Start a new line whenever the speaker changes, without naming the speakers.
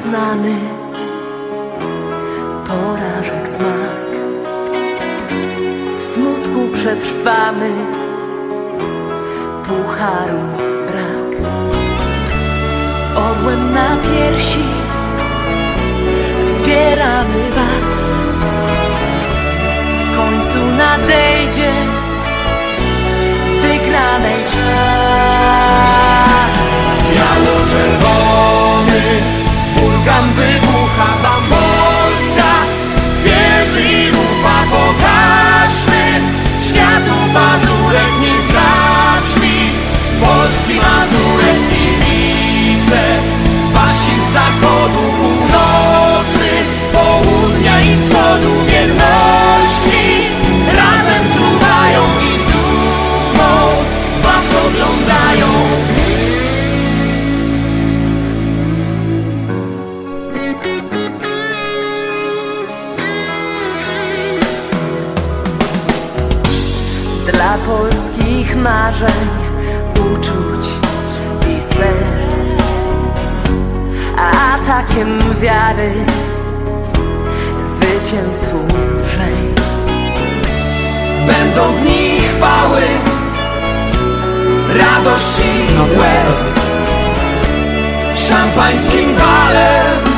nieznany porażek smak. W smutku przetrwamy pucharu brak. Z orłem na piersi wzbieramy was. Polskich marzeń, uczuć i serc. Atakiem wiary Zwycięstwu lżej
Będą nich chwały, radości i łez. Szampańskim balem